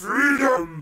Freedom!